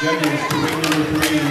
Judges to ring number three,